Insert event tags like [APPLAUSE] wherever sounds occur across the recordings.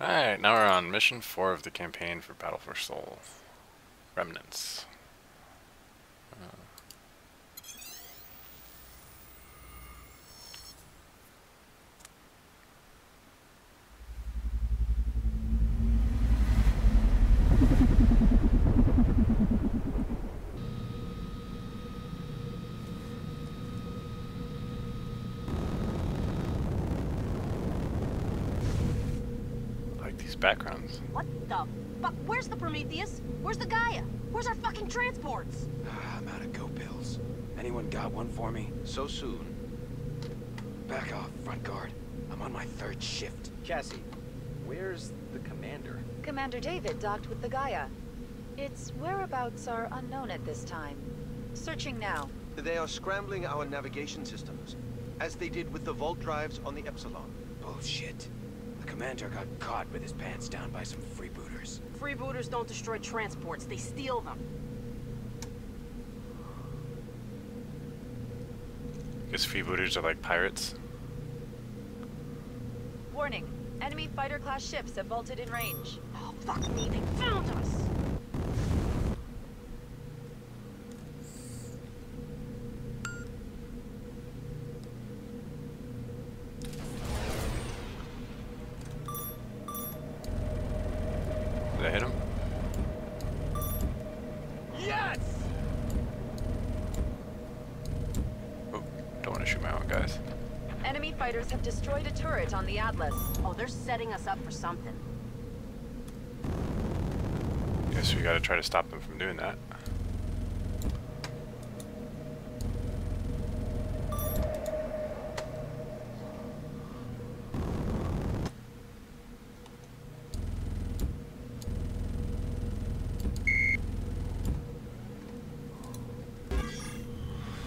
Alright, now we're on mission 4 of the campaign for Battle for Sol. Remnants. Backgrounds. What the fuck? Where's the Prometheus? Where's the Gaia? Where's our fucking transports? Ah, [SIGHS] I'm out of go pills. Anyone got one for me? So soon. Back off, front guard. I'm on my third shift. Cassie, where's the commander? Commander David docked with the Gaia. Its whereabouts are unknown at this time. Searching now. They are scrambling our navigation systems, as they did with the vault drives on the Epsilon. Bullshit. The commander got caught with his pants down by some freebooters. Freebooters don't destroy transports, they steal them. Guess freebooters are like pirates. Warning. Enemy fighter class ships have vaulted in range. Oh, fuck me, they found us! Did I hit him? Yes! Oh, don't want to shoot my own guys. Enemy fighters have destroyed a turret on the Atlas. Oh, they're setting us up for something. Guess we gotta try to stop them from doing that.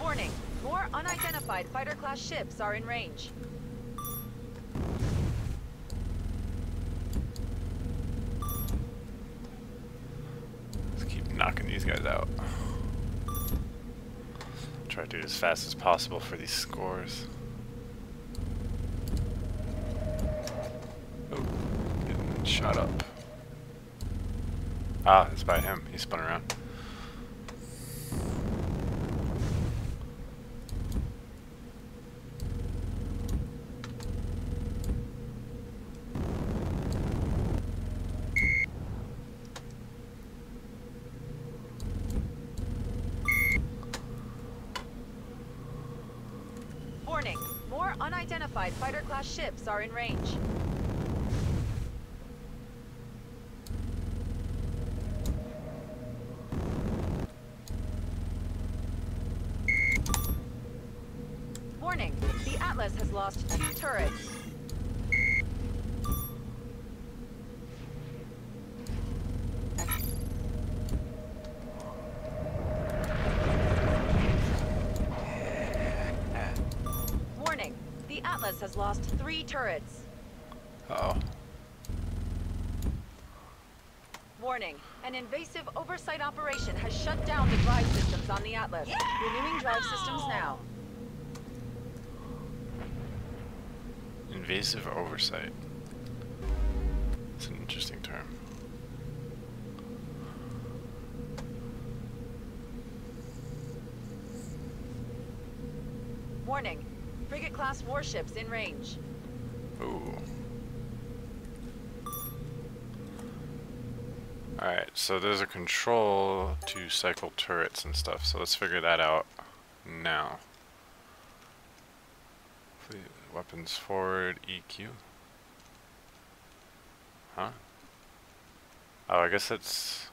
Warning. More unidentified fighter class ships are in range. Let's keep knocking these guys out. Try to do it as fast as possible for these scores. Oh, getting shot up. Ah, it's by him. He spun around. Warning. More unidentified fighter class ships are in range. Warning. The Atlas has lost two turrets. The Atlas has lost three turrets. Uh oh. Warning. An invasive oversight operation has shut down the drive systems on the Atlas. Renewing drive systems now. Invasive oversight. It's an interesting term. Warning. Frigate class warships in range. Ooh. Alright, so there's a control to cycle turrets and stuff, so let's figure that out now. Weapons forward, EQ. Huh? Oh, I guess it's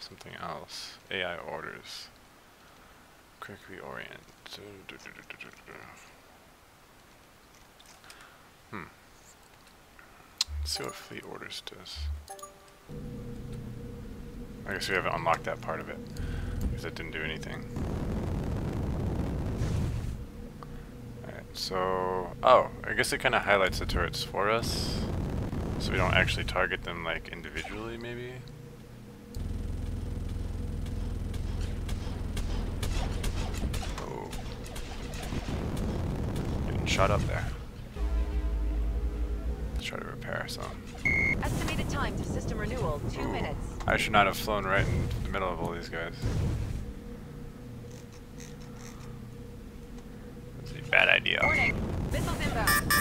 something else. AI orders. Quick reorient. Hmm. Let's see what fleet orders does. I guess we haven't unlocked that part of it. Because it didn't do anything. Alright, so... Oh, I guess it kind of highlights the turrets for us. So we don't actually target them, like, individually, maybe? Shot up there. Let's try to repair some. Estimated time to system renewal, two minutes. I should not have flown right in the middle of all these guys. That's a bad idea. Warning, missiles inbound.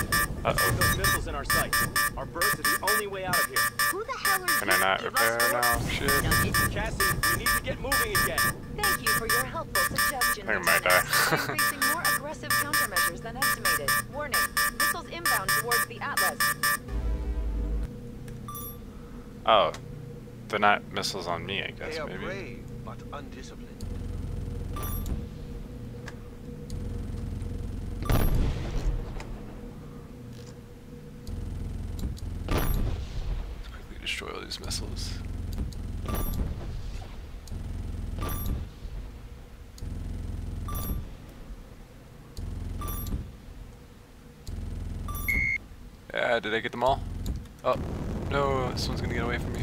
Uh-oh. Those missiles in our sight. Our birds are the only way out of here. Who the hell are Can you I not repair now? Shit. Cassie, we need to get moving again. Thank you for your helpful suggestion. I think I might die. [LAUGHS] I'm facing more aggressive countermeasures than estimated. Warning, missiles inbound towards the Atlas. Oh. They're not missiles on me, I guess, They are maybe. brave, but undisciplined. Let's quickly destroy all these missiles. Yeah, did I get them all? Oh, no, this one's gonna get away from me.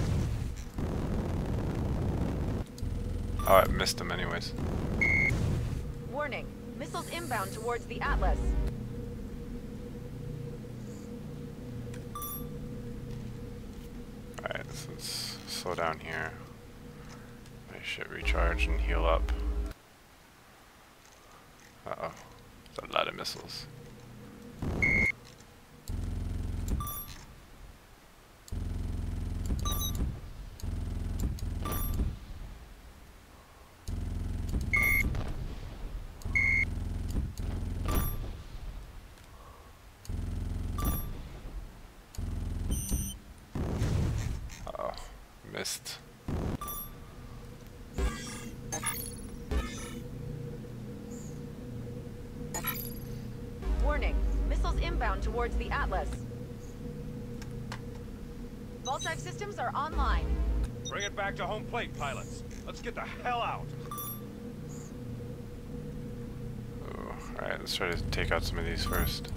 Oh, I missed them anyways. Warning, missiles inbound towards the Atlas. Alright, let's slow down here. I should recharge and heal up. Uh oh. A lot of missiles. Uh oh. Missed. Warning, missiles inbound towards the Atlas. Vault drive systems are online. Bring it back to home plate, pilots. Let's get the hell out. Oh, alright, let's try to take out some of these first.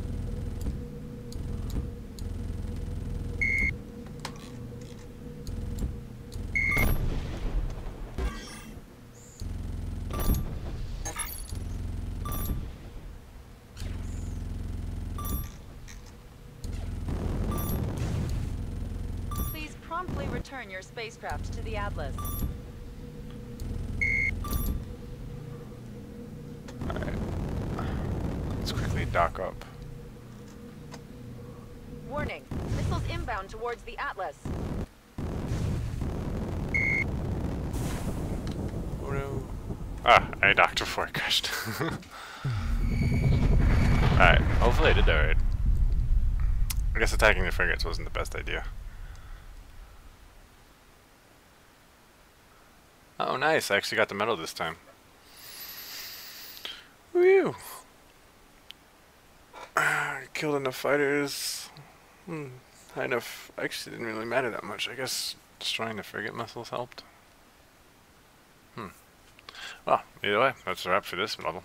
Your spacecraft to the Atlas. Alright. Let's quickly dock up. Warning, missiles inbound towards the Atlas. Oh no. Ah, I docked before I crashed. [LAUGHS] Alright, hopefully I did that right. I guess attacking the frigates wasn't the best idea. Oh nice, I actually got the medal this time. Woo! [SIGHS] Killed enough fighters. Hmm, high enough. Actually didn't really matter that much. I guess destroying the frigate missiles helped. Hmm. Well, either way, that's a wrap for this level.